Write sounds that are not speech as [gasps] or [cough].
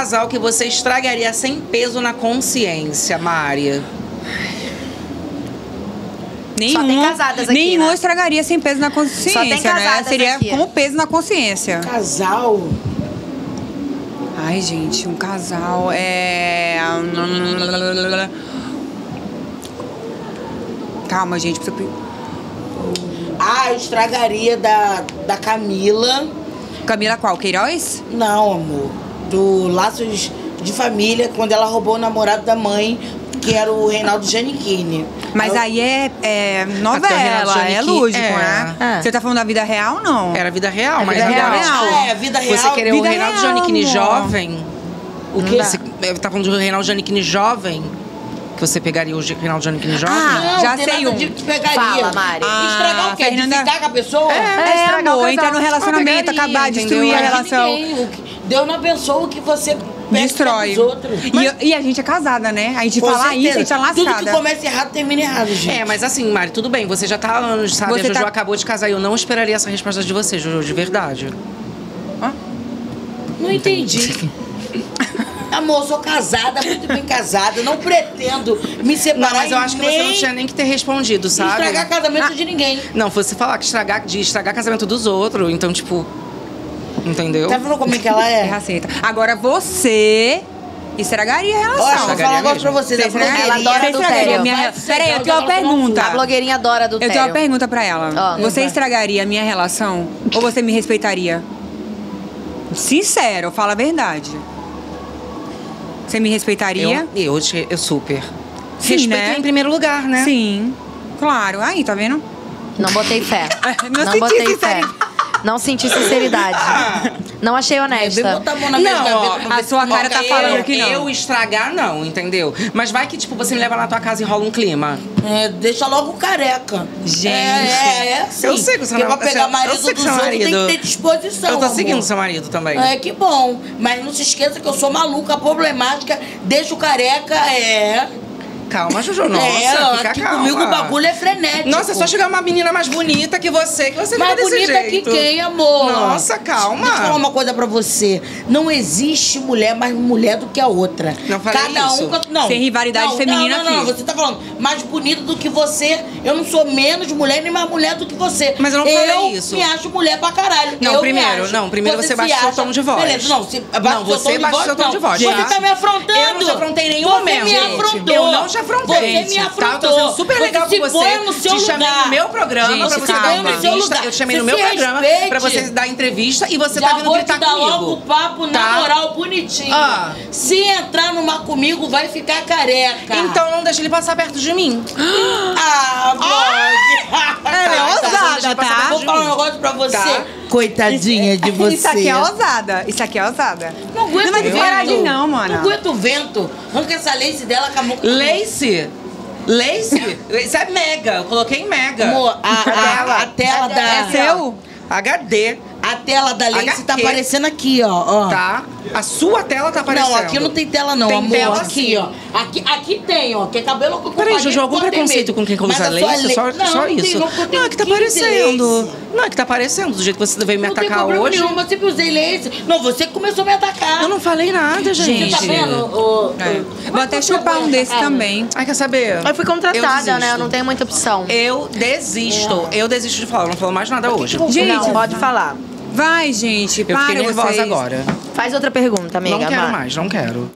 casal que você estragaria sem peso na consciência, Mari? Nenhum, tem casadas aqui, nenhum né? estragaria sem peso na consciência, né? casadas Seria aqui. com peso na consciência. Casal. Ai, gente, um casal é. Calma, gente, precisa. Ah, eu estragaria da, da Camila. Camila qual? Queiroz? Não, amor. Do Laços de Família, quando ela roubou o namorado da mãe, que era o Reinaldo Giannichini. Mas Eu- aí é, é Reinaldo novela, é lúdico, é. né? É. Você tá falando da vida real ou não? Era vida real, É mas vida agora, real. tipo, Ah, é, vida real. Você querer o Vida Reinaldo real, Giannichini amor. jovem? O quê? Você tá falando do Reinaldo Giannichini jovem? Que você pegaria o Reinaldo Giannichini jovem? Ah, Não, já tem sei nada um. de que pegaria. Fala, Mari. Estragar Ah, o quê? Fernanda- De ficar com a pessoa? É, É, estragou, estragar o entrar no relacionamento, Ah, pegaria, acabar, destruir a entendeu? relação. Ninguém. Deus não abençoa o que você Destrói. E, e a gente é casada, né? A gente Com fala certeza. isso, a gente tá Tudo que lascada. começa errado, termina errado, gente. É, mas assim, Mari, tudo bem. Você já tá há anos, sabe? Você a Jojo tá- acabou de casar e eu não esperaria essa resposta de você, Jojo, de verdade. Não entendi. Amor, sou casada, muito bem casada. Não pretendo me separar Não, mas eu acho que você não tinha nem que ter respondido, sabe? estragar casamento de ninguém. Não, você falar que estragar, de estragar casamento dos outros, então, tipo. Entendeu? Tá vendo como é que ela É [laughs] é? raceta. Agora você estragaria a relação. Olha, eu vou falar um negócio pra vocês. Você Ela adora adultério. a minha Peraí, eu tenho uma pergunta. A blogueirinha adora do Eu tenho uma pergunta pra ela. Ó. Você estragaria a minha relação? Ou você me respeitaria? Sincero, fala a verdade. Você me respeitaria? Eu, eu, te- eu super. Sim, Respeito né? em primeiro lugar, né? Sim. Claro. Aí, tá vendo? Não botei fé. [laughs] Não Não, botei fé. Não senti sinceridade. Não achei Vem honesta. botar a mão na minha Não, ó, a sua cara tá eu. falando que não. Eu estragar, não, entendeu? Mas vai que, tipo, você me leva na tua casa e rola um clima. É, deixa logo careca. Gente. É, é, é assim. Eu sei que você Porque não- pra pegar eu marido sei que dos seu outros tem marido- que ter disposição, eu tô amor. seguindo seu marido também. É, que bom. Mas não se esqueça que eu sou maluca, problemática, deixo careca, é... Calma, Jojo, nossa, é, fica aqui calma. comigo o bagulho é frenético. Nossa, é só chegar uma menina mais bonita que você, que você Mais fica desse bonita jeito. que quem, amor? Nossa, calma. Deixa eu falar uma coisa pra você. Não existe mulher mais mulher do que a outra. Não falei Cada isso. um... Não. Sem rivalidade não, feminina não, não, não. aqui. Você tá falando mais bonita do que você. Eu não sou menos mulher nem mais mulher do que você. Mas eu não falei isso. me acho mulher pra caralho. Não, eu primeiro, me não, primeiro você se baixa seu acha- tom de voz. Beleza, não. Se, Não, seu você voz, seu tom de voz, Você tá? me afrontando. Eu não te afrontei em nenhum você momento, me gente. afrontou. Eu não te afrontei. Você me Tá? Eu afrontou. tô sendo super legal você com você. no seu te chamei lugar. no meu programa Gente, pra você dar calma. seu entrevista. Eu te chamei Você no meu programa respeite. pra você dar entrevista e você Já tá vindo vou gritar te dar comigo. logo o papo na Tá? moral bonitinho. Ah. Se entrar numa comigo, vai ficar careca. Então não deixa ele passar perto de mim. [gasps] Ah, blog. Ela é [laughs] tá? Vou falar um negócio pra você. Tá. Coitadinha de você. [laughs] Isso aqui é ousada. Isso aqui é ousada. Não aguento Não vai vento. coragem não, mano. Não aguento o vento. Arranca essa lace dela com a. Lace. Lace? [laughs] Isso é mega. Eu coloquei em mega. Amor, a, a, a tela da... É seu? HD. A tela da lace tá aparecendo aqui, ó. ó. Tá? A sua tela tá aparecendo. Não, aqui não tem tela não, Tem amor. tela aqui, sim. ó. Aqui, aqui tem, ó. Que é cabelo eu Peraí, Jojo, algum preconceito com quem usa lace? Só, não, só não tem, isso. não, eu Não, tenho é que tá 15 aparecendo. Não, é que tá aparecendo. Do jeito que você veio me Não tem atacar problema hoje. nenhum, eu sempre usei lace. Não, você que começou a me atacar. Eu não falei nada, gente. Você tá vendo? É. Vou até chupar um desse também. Ai, quer saber? Eu fui contratada, desisto. né? Eu não tenho muita opção. Eu desisto. Eu desisto de falar. Eu não falo mais nada hoje. Gente, não, pode falar. Vai, gente, Eu para fiquei nervosa vocês. agora. Faz outra pergunta, amiga. não quero mais, não quero.